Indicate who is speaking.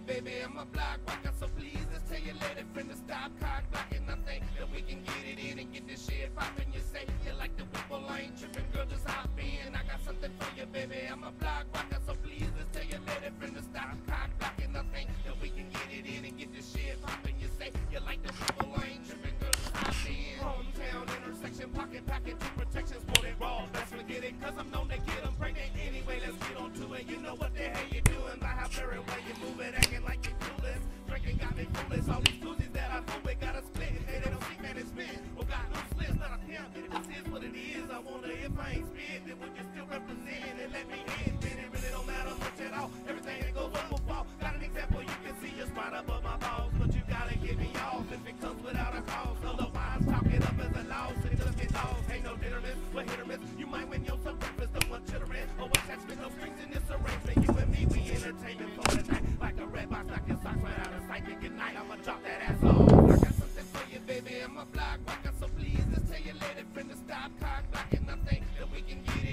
Speaker 1: baby, I'm a block walker, so please, let's tell your lady friend to stop cock blocking. It's all these floozies that I do, they gotta split. Hey, they don't see man it's spit. Or oh, got no slits, not a pimp. This is what it is. I wonder if I ain't spit, then would you still represent and let me in? Then it really don't matter much at all. Everything that goes up will fall. Got an example, you can see your spot above my balls, but you gotta give me off if it comes without a cause. Otherwise, talk it up as a loss It just gets lost. Ain't no dinner miss, but hit or miss. You might win your in my block, rocker, so please, just tell your lady finna stop cock blocking. I think that we can get it.